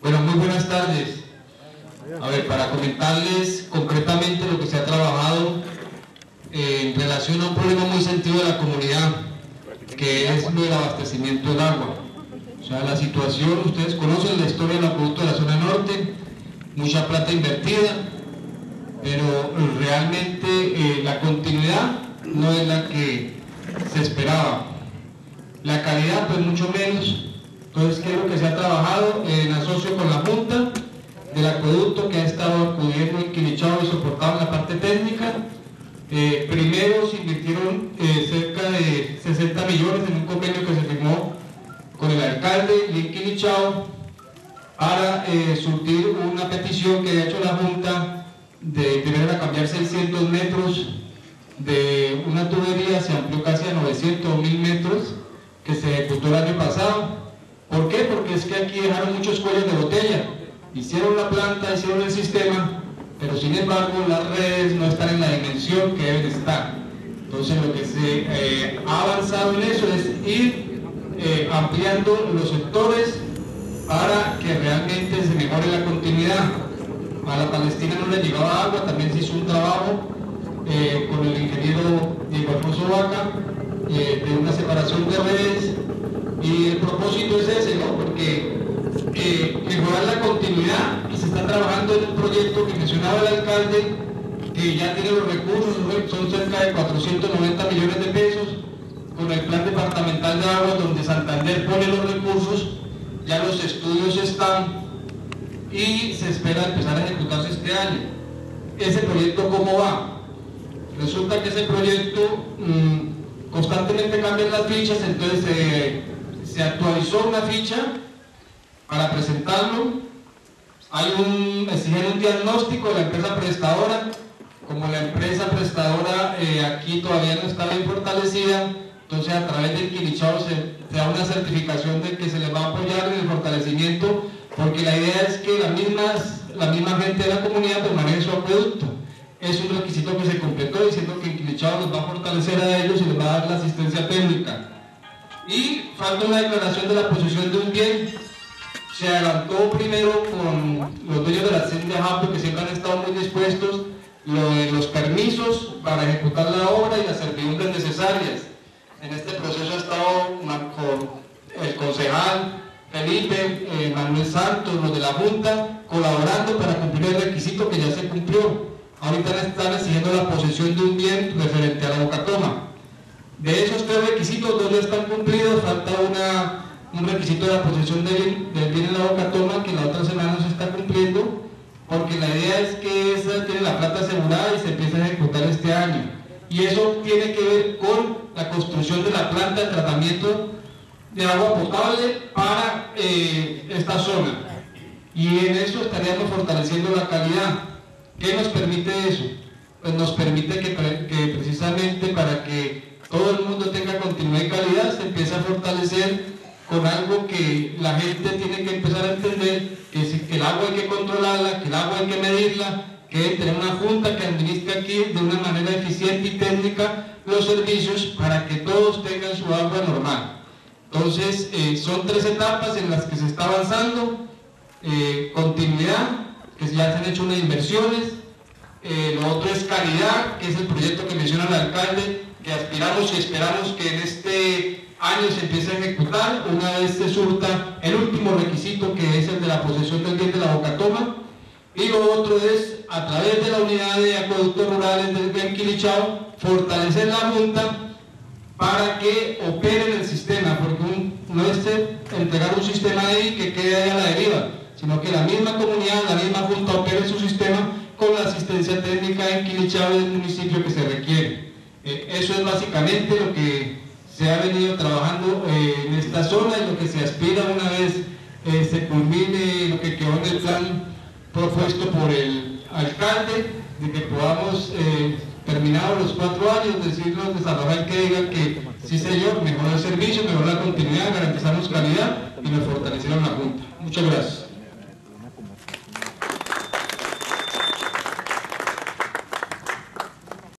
Bueno, muy buenas tardes. A ver, para comentarles concretamente lo que se ha trabajado eh, en relación a un problema muy sentido de la comunidad, que es lo del abastecimiento del agua. O sea, la situación, ustedes conocen la historia del producto de la zona norte, mucha plata invertida, pero realmente eh, la continuidad no es la que se esperaba. La calidad, pues mucho menos. Entonces, ¿qué que se ha trabajado en asocio con la Junta del acueducto que ha estado acudiendo en Quilichao y soportado en la parte técnica? Eh, primero se invirtieron eh, cerca de 60 millones en un convenio que se firmó con el alcalde y en Quilichao para eh, surtir una petición que ha hecho la Junta de primero a cambiar 600 metros de una tubería, se amplió casi a 900 mil metros que se ejecutó el año pasado. Es que aquí dejaron muchos cuellos de botella. Hicieron la planta, hicieron el sistema, pero sin embargo las redes no están en la dimensión que deben estar. Entonces lo que se eh, ha avanzado en eso es ir eh, ampliando los sectores para que realmente se mejore la continuidad. A la Palestina no le llegaba agua, también se hizo un trabajo eh, con el ingeniero Diego Alfonso Vaca de una separación de redes y el propósito es ese, ¿no? Porque eh, mejorar la continuidad y se está trabajando en un proyecto que mencionaba el alcalde que ya tiene los recursos, son cerca de 490 millones de pesos, con el plan departamental de aguas donde Santander pone los recursos, ya los estudios están y se espera empezar a ejecutarse este año. ¿Ese proyecto cómo va? Resulta que ese proyecto mmm, constantemente cambian las fichas, entonces eh, se actualizó una ficha para presentarlo, hay un, exigieron un diagnóstico de la empresa prestadora, como la empresa prestadora eh, aquí todavía no está bien fortalecida, entonces a través del Quilichao se, da una certificación de que se les va a apoyar en el fortalecimiento, porque la idea es que la misma, la misma gente de la comunidad permanezca su acueducto. Es un requisito que se completó diciendo que Quilichao los va a fortalecer a ellos y les va a dar la asistencia técnica. Y falta una declaración de la posesión de un bien. Se adelantó primero con los dueños de la hacienda de que siempre han estado muy dispuestos, lo de los permisos para ejecutar la obra y las servidumbres necesarias. En este proceso ha estado con el concejal Felipe, eh, Manuel Santos, los de la Junta, colaborando para cumplir el requisito que ya se cumplió. Ahorita están exigiendo la posesión de un bien referente a la bocatoma. Requisitos, dos ya están cumplidos, falta una, un requisito de la posesión del, bien en la boca toma que la otra semana no se está cumpliendo, porque la idea es que esa tiene la plata asegurada y se empieza a ejecutar este año. Y eso tiene que ver con la construcción de la planta de tratamiento de agua potable para eh, esta zona. Y en eso estaríamos fortaleciendo la calidad. ¿Qué nos permite eso? Pues nos permite que precisamente para que todo el mundo tenga continuidad y calidad, se empieza a fortalecer con algo que la gente tiene que empezar a entender, que, el agua hay que controlarla, que el agua hay que medirla, que tener una junta que administre aquí de una manera eficiente y técnica los servicios para que todos tengan su agua normal. Entonces, eh, son tres etapas en las que se está avanzando, eh, continuidad, que ya se han hecho unas inversiones, eh, lo otro es calidad, que es el proyecto que menciona el alcalde, que aspiramos y esperamos que en este año se empiece a ejecutar una vez se surta el último requisito que es el de la posesión del bien de la bocatoma y lo otro es a través de la unidad de acueductos rurales del Gran Quilichao fortalecer la junta para que opere el sistema porque no es entregar un sistema ahí que quede ahí a la deriva sino que la misma comunidad, la misma junta opere su sistema con la asistencia técnica en Quilichao del municipio que se requiere. Eh, eso es básicamente lo que se ha venido trabajando eh, en esta zona y lo que se aspira una vez eh, se culmine lo que quedó en el plan propuesto por el alcalde, de que podamos, terminados los cuatro años, decirnos, desarrollar que digan que sí señor, mejoró el servicio, mejoró la continuidad, garantizamos calidad y nos fortalecieron la Junta. Muchas gracias.